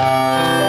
Música